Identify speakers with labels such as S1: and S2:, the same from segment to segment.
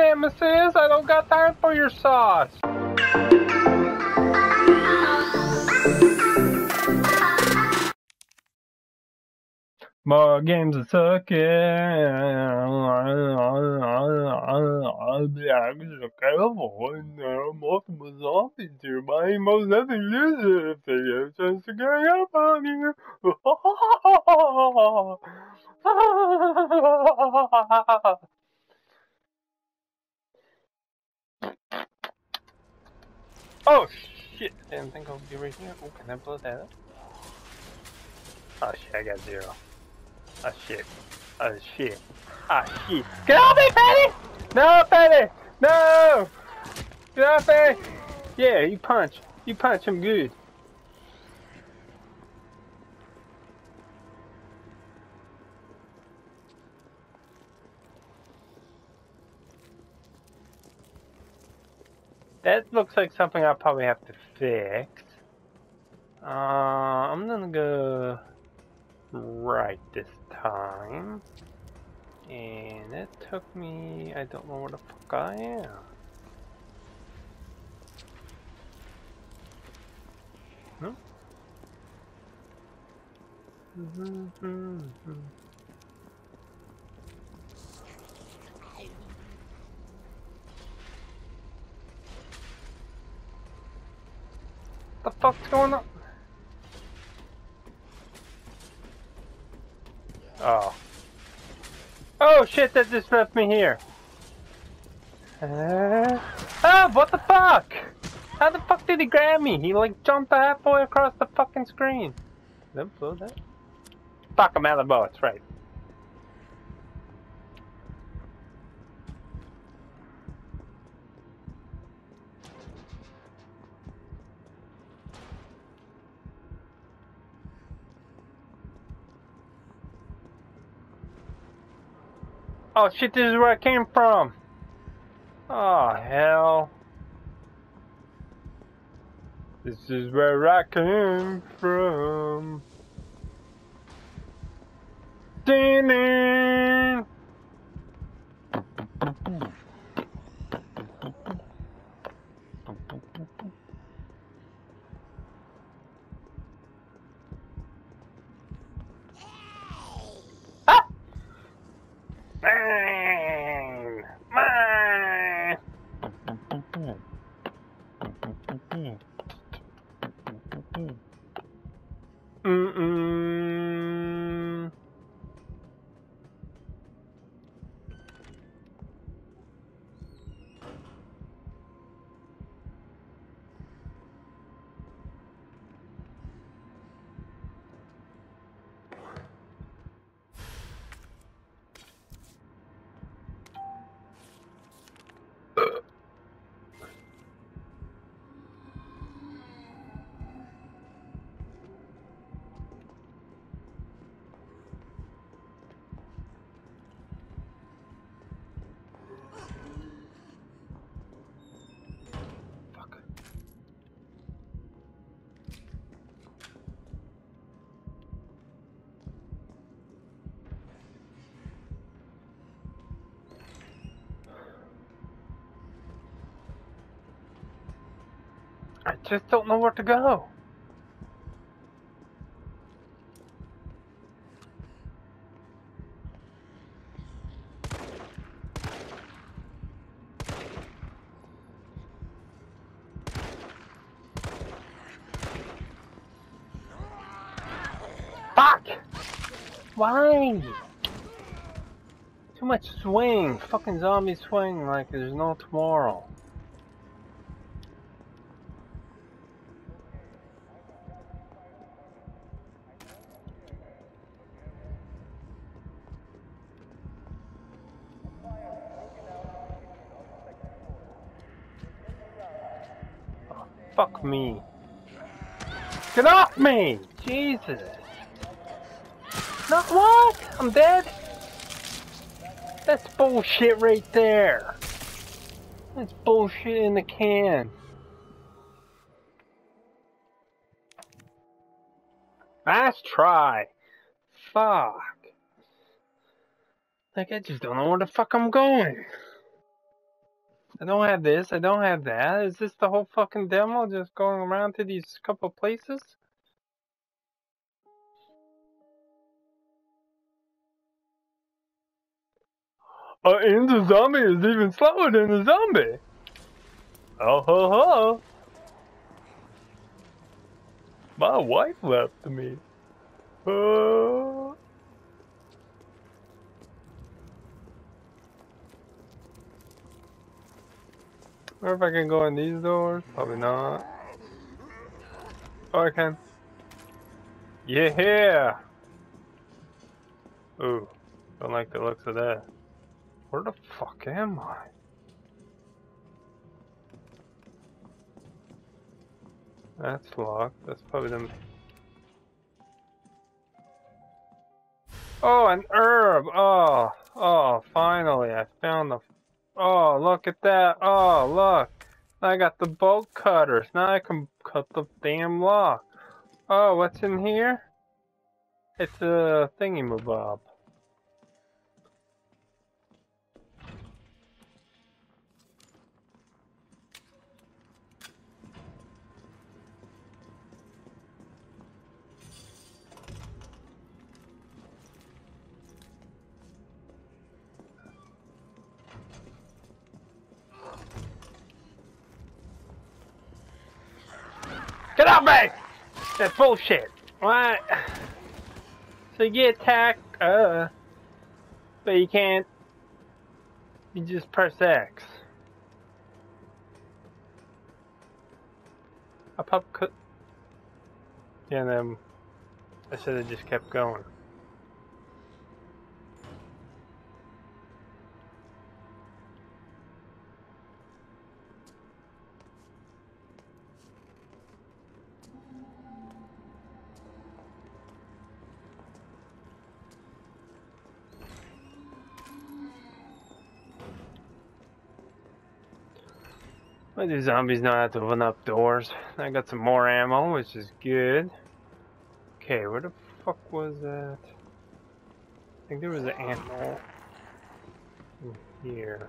S1: Nemesis. I don't got time for your sauce. More games careful when there are multiple zombies nearby. Most nothing loses if they have a chance to gang up on you. Oh shit! Didn't think I'd be right here. Oh, can I blow that up? Oh shit, I got zero. Oh shit. Oh shit. Oh shit. Get off me, Patty! No, Patty! No! Get off me! Yeah, you punch. You punch him good. That looks like something I'll probably have to fix. Uh, I'm gonna go right this time. And it took me, I don't know where the fuck I am. No? The fuck's going on? Oh. Oh shit, that just left me here. Uh, oh, what the fuck? How the fuck did he grab me? He like jumped halfway across the fucking screen. Did I blow that? Fuck, I'm out of bullets, right. Oh shit, this is where I came from. Oh hell. This is where I came from. Ding Mine! I just don't know where to go. Fuck! Why? Too much swing. Fucking zombie swing like there's no tomorrow. Fuck me. Get off me! Jesus. Not what? I'm dead? That's bullshit right there. That's bullshit in the can. Nice try. Fuck. Like, I just don't know where the fuck I'm going. I don't have this. I don't have that. Is this the whole fucking demo? Just going around to these couple places? Uh, and the zombie is even slower than the zombie. Oh ho ho. My wife left me. Uh... Or if I can go in these doors? Probably not. Oh, I can. Yeah! Ooh, don't like the looks of that. Where the fuck am I? That's locked. That's probably the... Oh, an herb! Oh, oh, finally, I found the Oh, look at that. Oh, look. I got the bolt cutters. Now I can cut the damn lock. Oh, what's in here? It's a thingy-mabob. Off me! That's bullshit. What? So you get attacked, uh, but you can't. You just press X. A. Yeah, and then I should have just kept going. Why do zombies not have to open up doors? I got some more ammo, which is good. Okay, where the fuck was that? I think there was an animal in here.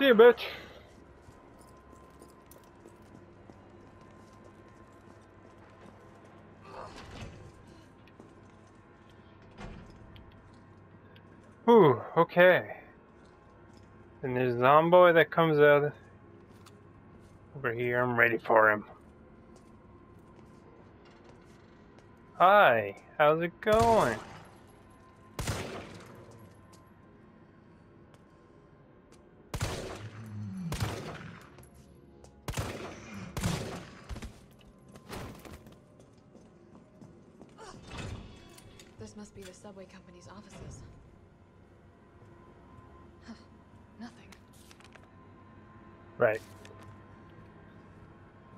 S1: See you, bitch. Whew, okay. And there's Zomboy that comes out over here. I'm ready for him. Hi, how's it going?
S2: This must be the subway company's offices. Huh, Nothing.
S1: Right.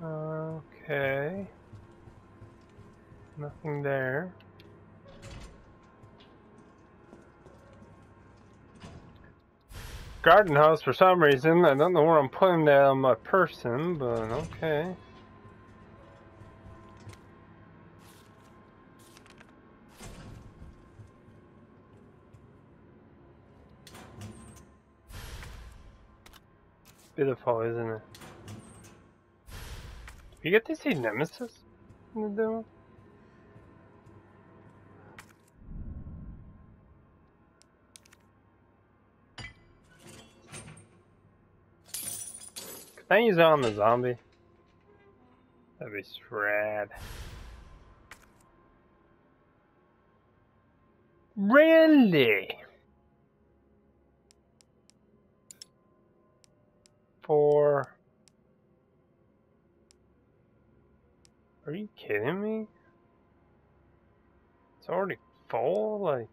S1: Okay. Nothing there. Garden house for some reason. I don't know where I'm putting that on my person, but okay. Beautiful, isn't it? You get to see Nemesis in the demo? Can I use it on the zombie? That'd be rad. Really? For... Are you kidding me? It's already full, like...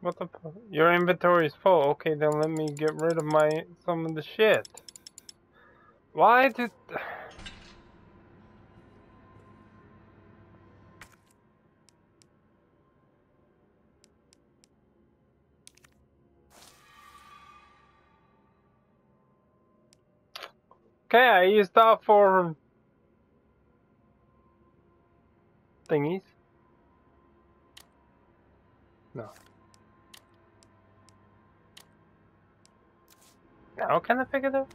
S1: What the Your inventory is full. Okay, then let me get rid of my some of the shit. Why did Okay, I used that for thingies. No. Now can I it up?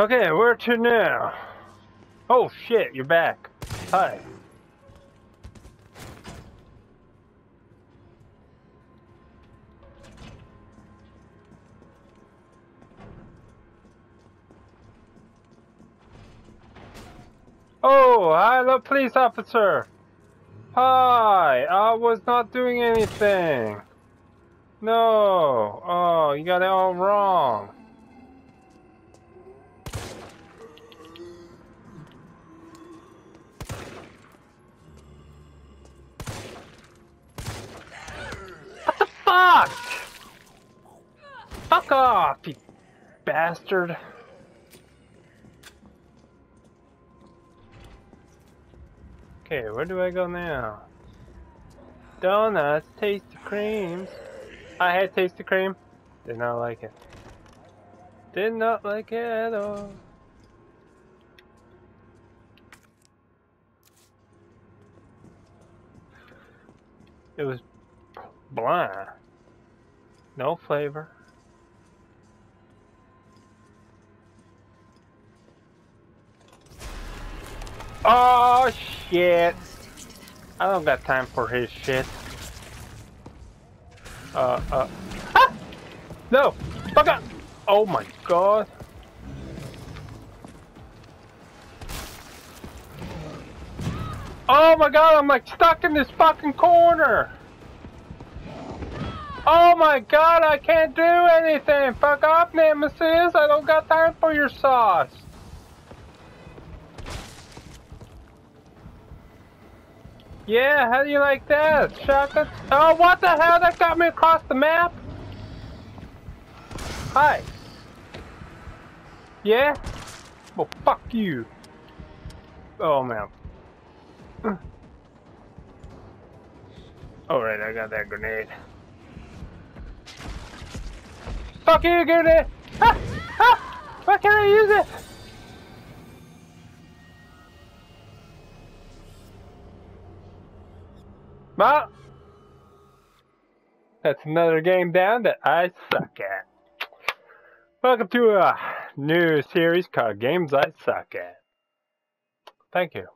S1: Okay, where to now? Oh shit, you're back. Hi. Oh, hi, the police officer. Hi, I was not doing anything. No. Oh, you got it all wrong. Off, you bastard. Okay, where do I go now? Donuts, tasty creams. I had tasty cream. Did not like it. Did not like it at all. It was bland. No flavor. Oh shit! I don't got time for his shit. Uh, uh. Ah! No! Fuck up! Oh my god. Oh my god, I'm like stuck in this fucking corner! Oh my god, I can't do anything! Fuck off, Nemesis! I don't got time for your sauce! Yeah, how do you like that? Shotgun? Oh, what the hell? That got me across the map? Hi. Yeah? Well, fuck you. Oh, man. Alright, I got that grenade. Fuck you, grenade! Ah! Ah! Why can't I use it? Well, that's another game down that I suck at. Welcome to a new series called Games I Suck At. Thank you.